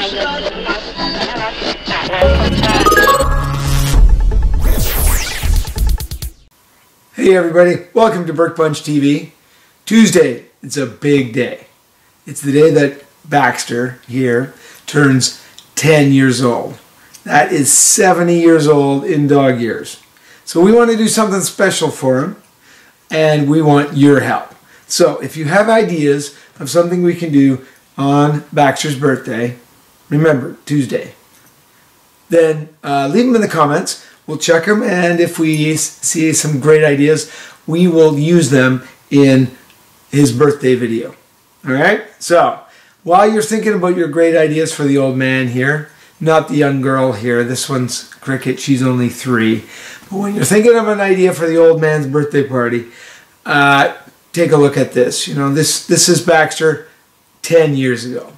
Hey everybody, welcome to Burke Bunch TV. Tuesday, it's a big day. It's the day that Baxter here turns 10 years old. That is 70 years old in dog years. So we want to do something special for him and we want your help. So if you have ideas of something we can do on Baxter's birthday, remember, Tuesday, then uh, leave them in the comments. We'll check them and if we see some great ideas, we will use them in his birthday video. All right? So while you're thinking about your great ideas for the old man here, not the young girl here, this one's Cricket, she's only three. But when you're thinking of an idea for the old man's birthday party, uh, take a look at this. You know, this, this is Baxter 10 years ago.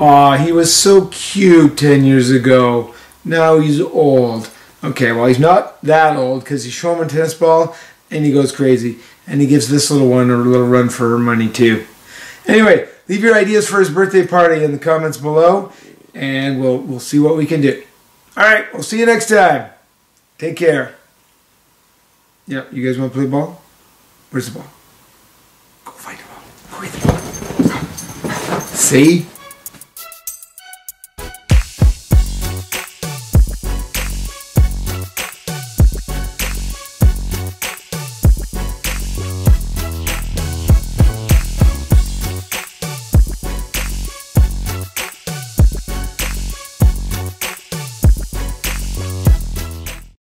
Aw, he was so cute 10 years ago. Now he's old. Okay, well, he's not that old because you show him a tennis ball and he goes crazy. And he gives this little one a little run for her money, too. Anyway, leave your ideas for his birthday party in the comments below and we'll, we'll see what we can do. All right, we'll see you next time. Take care. Yeah, you guys want to play ball? Where's the ball? Go find the ball. Go get the ball. See?